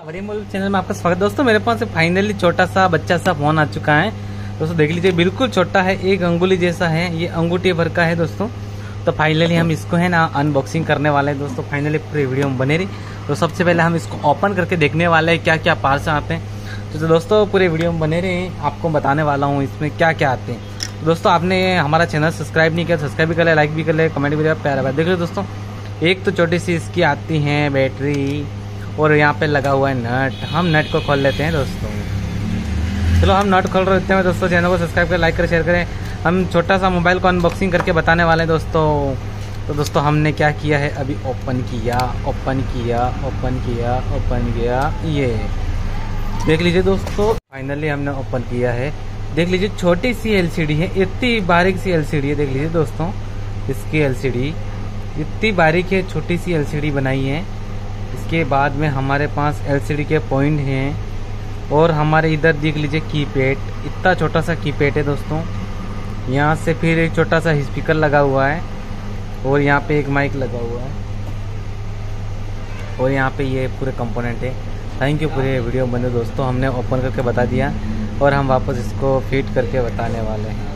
Channel में आपका स्वागत दोस्तों, मेरे पास फाइनली छोटा सा बच्चा सा फ़ोन आ चुका है। दोस्तों, देख लीजिए, बिल्कुल छोटा है, एक अंगुली जैसा है, ये अंगूठी भर का है दोस्तों। तो फाइनली हम इसको है ना अनबॉक्सिंग करने वाले हैं। दोस्तों फाइनली पूरी वीडियो में बने रही। तो सबसे पहले हम इसको ओपन करके देखने वाले हैं क्या क्या पार्स आते हैं तो दोस्तों, पूरे वीडियो में बने रहे हैं, आपको बताने वाला हूँ इसमें क्या क्या आते हैं। तो दोस्तों, आपने हमारा चैनल सब्सक्राइब नहीं किया सब्सक्राइब भी कर लिया लाइक भी कर लिया कमेंट भी कर प्यारा देख लो दोस्तों, एक तो छोटी सी इसकी आती है बैटरी और यहाँ पे लगा हुआ है नट। हम नट को खोल लेते हैं दोस्तों। चलो, हम नट खोल रहे हैं दोस्तों। चैनल को सब्सक्राइब करें, लाइक करें शेयर करें। हम छोटा सा मोबाइल को अनबॉक्सिंग करके बताने वाले हैं दोस्तों। तो दोस्तों, हमने क्या किया है? अभी ओपन किया ओपन किया ओपन किया ओपन किया। ये। देख लीजिए दोस्तों फाइनली हमने ओपन किया है। देख लीजिए, छोटी सी एलसीडी है। इतनी बारीक सी एलसीडी है। देख लीजिए दोस्तों, इसकी एलसीडी इतनी बारीक है, छोटी सी एलसीडी बनाई है। इसके बाद में हमारे पास एलसीडी के पॉइंट हैं और हमारे इधर देख लीजिए कीपैड इतना छोटा सा कीपैड है दोस्तों। यहाँ से फिर एक छोटा सा स्पीकर लगा हुआ है और यहाँ पे एक माइक लगा हुआ है। और यहाँ पे ये पूरे कंपोनेंट है। थैंक यू पूरे वीडियो बने दोस्तों, हमने ओपन करके बता दिया और हम वापस इसको फिट करके बताने वाले हैं।